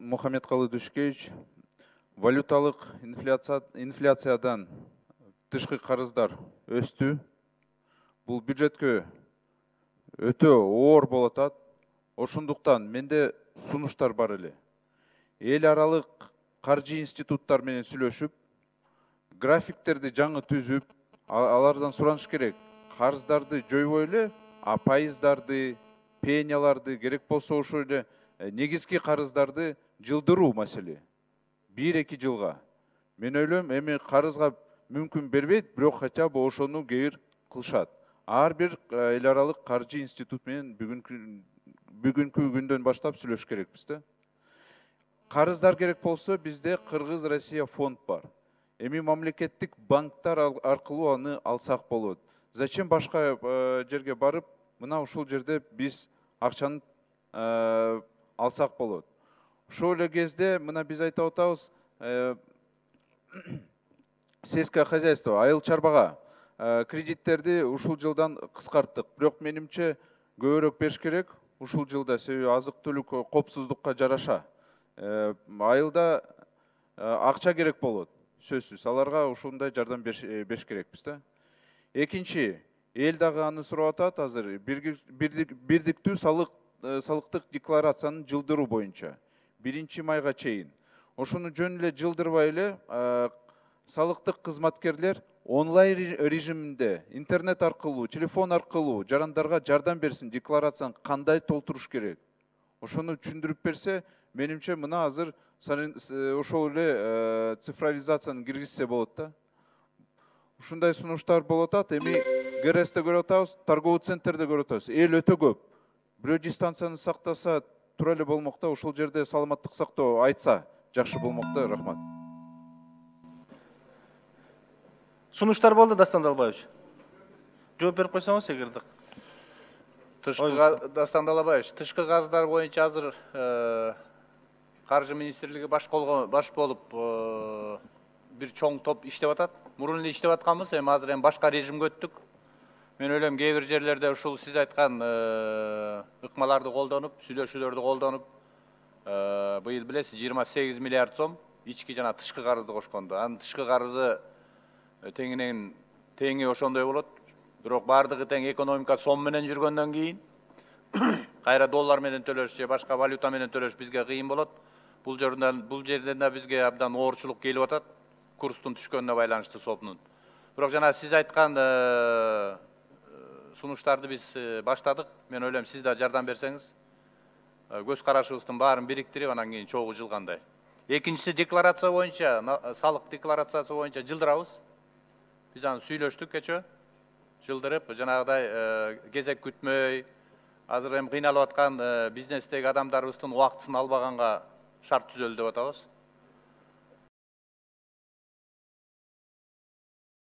мухаммедкалы душкевич валюталык инфляция, инфляциядан тышкы карыздар өстү бул бюджетке өтө оор болуп атат ошондуктан менде сунуштар бар эле. Эл аралык каржы институттар менен сүйлөшүп графиктерди жаңы түзүп алардан сураныш керек. Карыздарды жойбой эле а пайыздарды пенияларды керек болсо ошол эле негизги карыздарды жылдыруу маселе бир эки жылга мен ойлойм эми карызга мүмкүн бербейт бирок хотя бы ошону кээ бир кылышат ар бир эл аралык каржы институт менен бүгүнкү бүгүнкү күндөн баштап сүйлөшүш керекпиз да. Карыздар керек болсо бизде кыргыз россия фонд бар. Эми мамлекеттик банктар аркылуу аны алсак болот. Зачем башка жерге барып мына ушул жерде биз акчаны алсак болот? Ошол эле кезде мына биз айтып атабыз сельское хозяйство айыл чарбага кредиттерди ушул жылдан кыскарттык бирок менимче көбүрөөк бериш керек ушул жылда себеби азык түлүк коопсуздукка жараша. Айылда акча керек болот сөзсүз аларга ушундай жардам бериш керекпиз да. Экинчи эл дагы аны сурап атат азыр бирдиктүү салык салыктык декларацияны жылдыруу боюнча биринчи майга чейин ошону жөн эле жылдырбай эле салыктык кызматкерлер онлайн режиминде интернет аркылуу телефон аркылуу жарандарга жардам берсин декларацияны кандай толтуруш керек? Ошону түшүндүрүп берсе менимче мына азыр ошол эле цифровизацияны киргизсе болот да. Ушундай сунуштар болуп атат эми грсте көрүп атабыз торговый центрде көрүп атабыз эл өтө көп. Бирөө дистанцияны сактаса тура эле болмок да ошол жерде саламаттык сактоо айтса жакшы болмок да рахмат. Сунуштар болду дастан далбаевич. Жооп берип койсоңуз эгерде. Тышкы дастан. Далабаевич тышкы карыздар боюнча азыр каржы министрлиги баш баш болуп бир чоң топ иштеп атат. Мурун эле иштеп атканбыз эми азыр эми башка режимге өттүк. Мен ойлойм кээ бир жерлерде ушул сиз айткан ыкмаларды колдонуп сүйлөшүүлөрдү колдонуп быйыл билесиз жыйырма сегиз миллиард сом ички жана тышкы карызды кошкондо анын тышкы карызы теңинен теңи ошондой болот. Бирок баардыгы тең экономика сом менен жүргөндөн кийин кайра доллар менен төлөш же башка валюта менен төлөш бизге кыйын болот. Бул жерден бул жерден да бизге абдан оорчулук келип атат курстун түшкөнүнө байланыштуу сомдун бирок жана сиз айткан сунуштарды биз баштадык мен ойлойм сиз да жардам берсеңиз көз карашыбыздын баарын бириктирип анан кийин чогуу жылгандай экинчиси декларация боюнча салык декларациясы боюнча жылдырабыз биз аны сүйлөштүк кечээ жылдырып жанагыдай кезек күтмөй азыр эми кыйналып аткан бизнестеги адамдарыбыздын убактысын албаганга шарт түзөлү деп атабыз